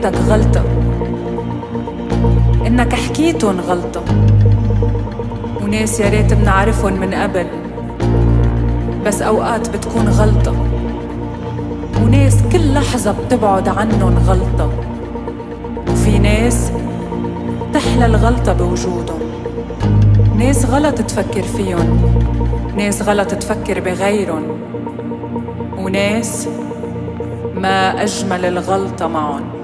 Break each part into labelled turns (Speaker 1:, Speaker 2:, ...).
Speaker 1: بحياتك غلطة. إنك حكيتن غلطة. وناس يا ريت بنعرفن من قبل. بس أوقات بتكون غلطة. وناس كل لحظة بتبعد عنن غلطة. وفي ناس تحلى الغلطة بوجودهم. ناس غلط تفكر فيهم. ناس غلط تفكر بغيرهم. وناس ما أجمل الغلطة معهم.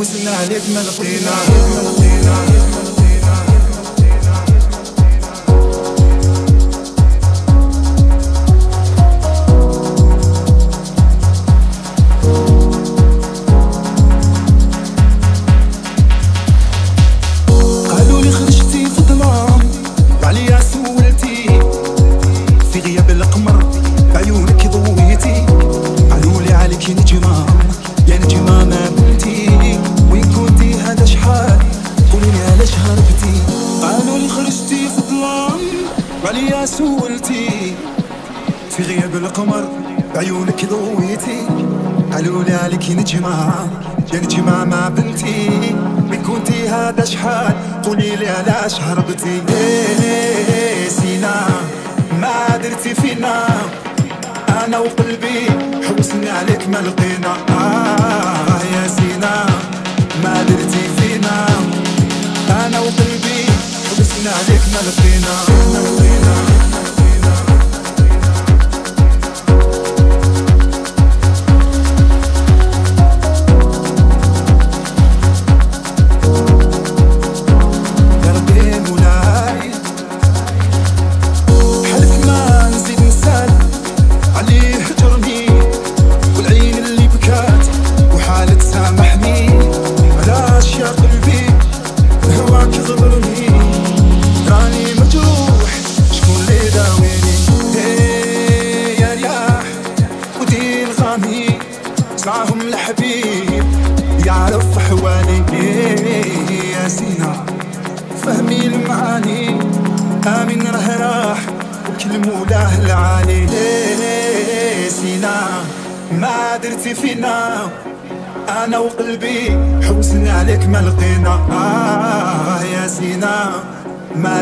Speaker 2: وسلع لك ما لقينا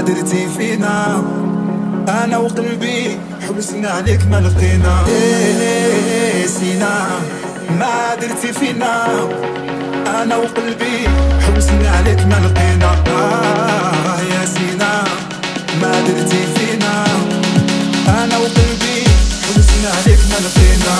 Speaker 2: درتي فينا. أنا وقلبي حبسنا عليك ما لقينا. إيه، سينا. ما درتي فينا. أنا وقلبي حبسنا عليك ما لقينا. آه يا سينا. ما درتي فينا. أنا وقلبي حبسنا عليك ما لقينا.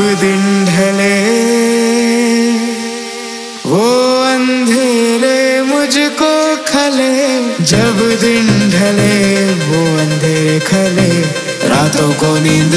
Speaker 3: दिन ढले वो अंधेरे मुझको खले। जब दिन ढले वो अंधेरे खले। रातों को नींद